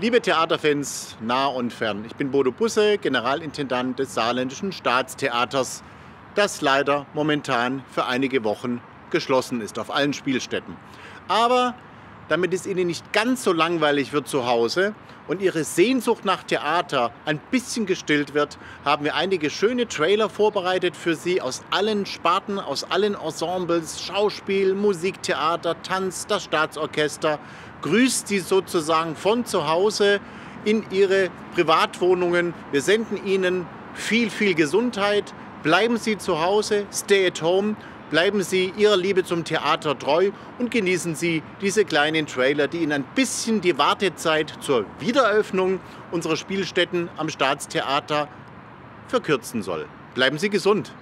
Liebe Theaterfans nah und fern, ich bin Bodo Busse, Generalintendant des Saarländischen Staatstheaters, das leider momentan für einige Wochen geschlossen ist auf allen Spielstätten. Aber damit es Ihnen nicht ganz so langweilig wird zu Hause und Ihre Sehnsucht nach Theater ein bisschen gestillt wird, haben wir einige schöne Trailer vorbereitet für Sie aus allen Sparten, aus allen Ensembles, Schauspiel, Musik, Theater, Tanz, das Staatsorchester, grüßt Sie sozusagen von zu Hause in Ihre Privatwohnungen. Wir senden Ihnen viel, viel Gesundheit. Bleiben Sie zu Hause, stay at home, bleiben Sie Ihrer Liebe zum Theater treu und genießen Sie diese kleinen Trailer, die Ihnen ein bisschen die Wartezeit zur Wiedereröffnung unserer Spielstätten am Staatstheater verkürzen soll. Bleiben Sie gesund!